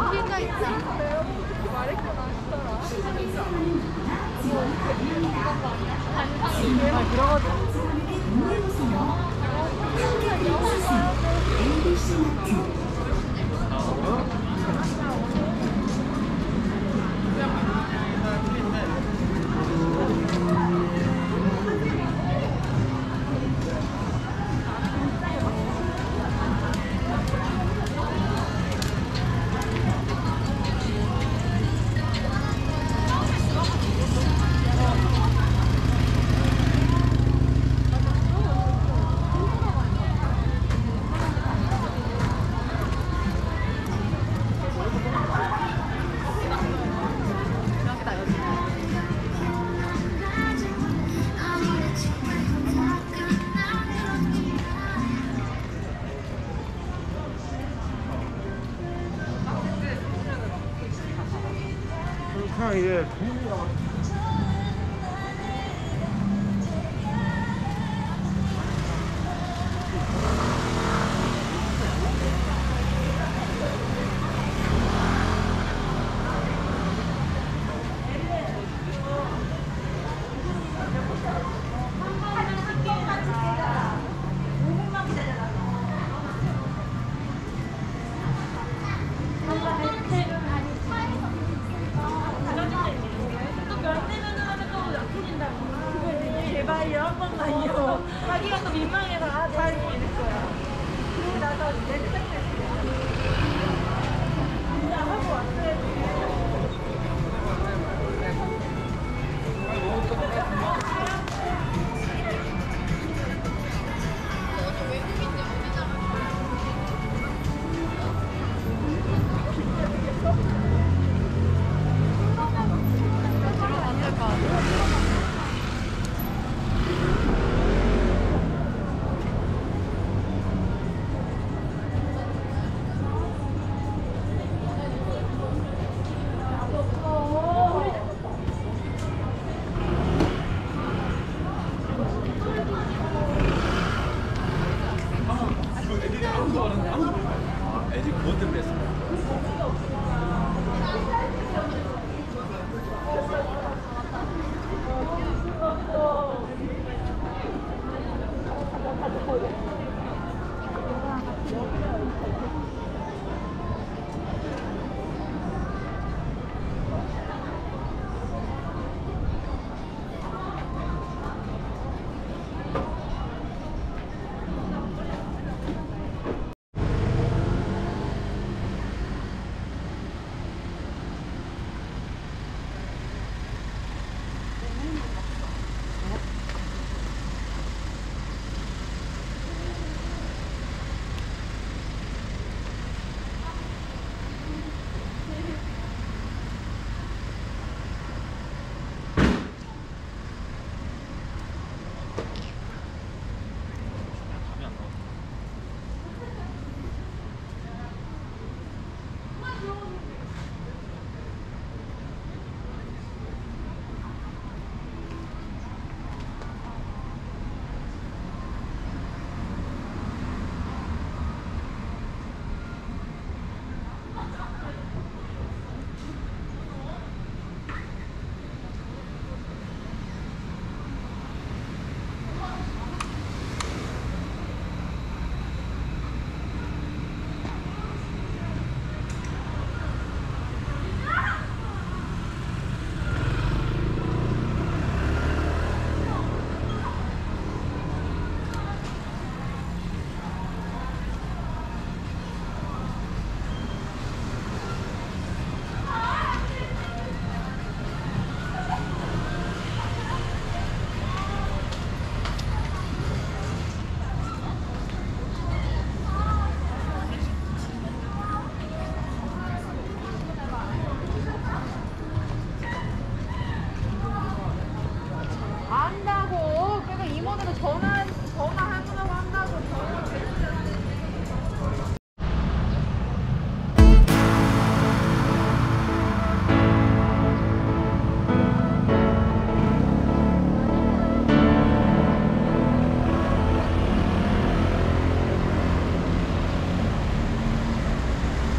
여기가 있다. 말했구나 싶더라. 이제 제 Oh, yeah. 그것 때문에 했어.